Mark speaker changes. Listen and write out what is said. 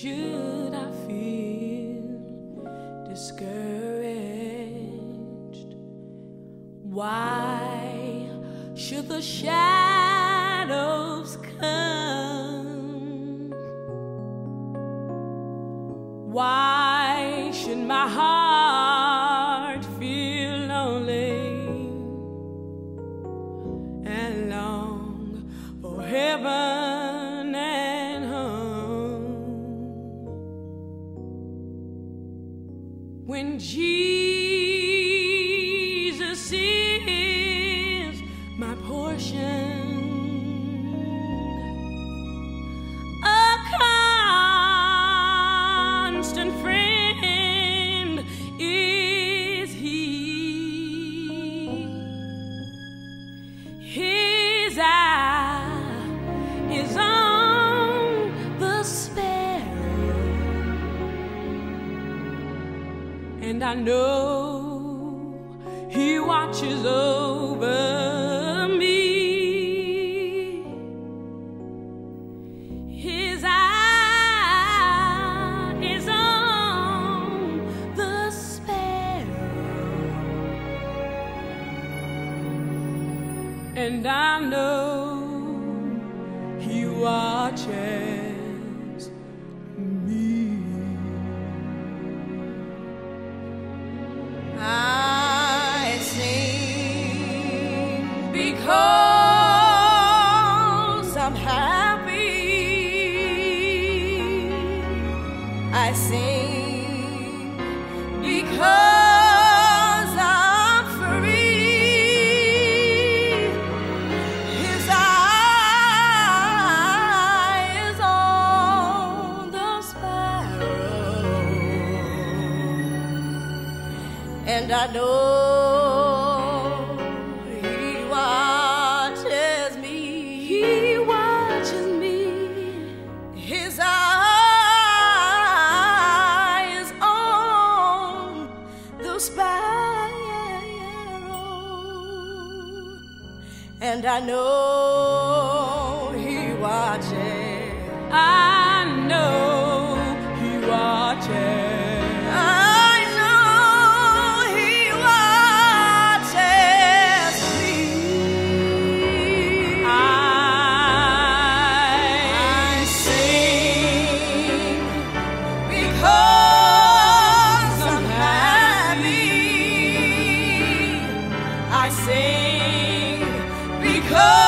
Speaker 1: Should I feel discouraged? Why should the shadows come? Why should my heart feel lonely and long for heaven Jesus is my portion. And I know he watches over me. His eye is on the sparrow, and I know he watches I sing because I'm free. His eye is on the sparrow and I know and I know he watches. go.